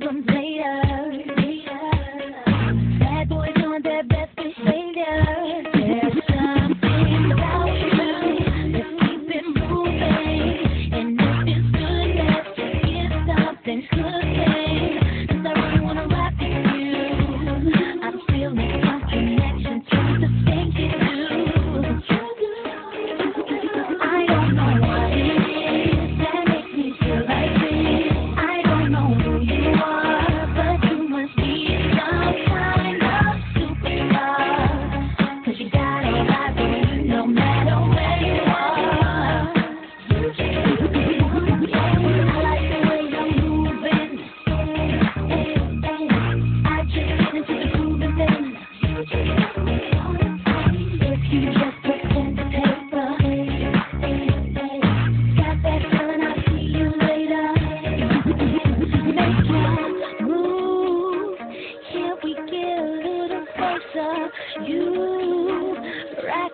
problems later. Bad boys on their best. There's something about you moving, and if it's good, let's get something good.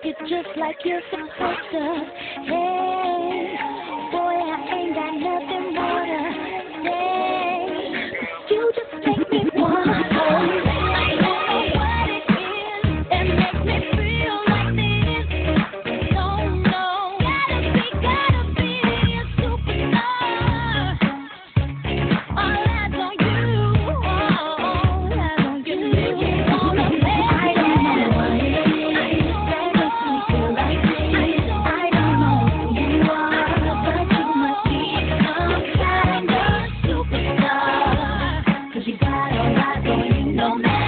it just like you're supposed to. Hey. no, no.